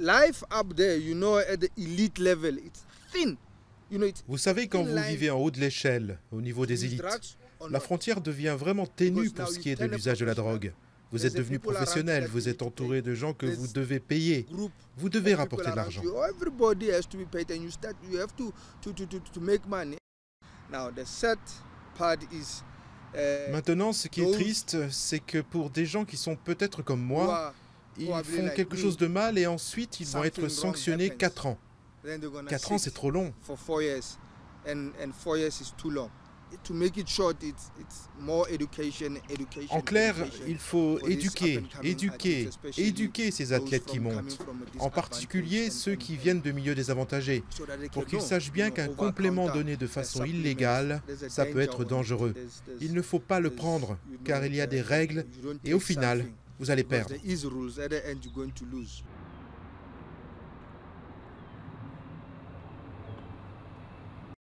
life up there, you know, at the elite level, it's thin. You know, it's Vous savez, quand vous vivez en haut de l'échelle, au niveau des élites, la frontière devient vraiment ténue pour ce qui est de l'usage de la drogue. Vous êtes devenu professionnel, vous êtes entouré de gens que vous devez payer. Vous devez rapporter de l'argent. Maintenant, ce qui est triste, c'est que pour des gens qui sont peut-être comme moi, ils font quelque chose de mal et ensuite ils vont être sanctionnés happens. 4 ans. then they're gonna 4 ans, c'est trop long. En clair, il faut éduquer, éduquer, éduquer ces athlètes qui montent. En particulier ceux qui viennent de milieux désavantagés, pour qu'ils sachent bien qu'un complément donné de façon illégale, ça peut être dangereux. Il ne faut pas le prendre, car il y a des règles et au final, vous allez perdre.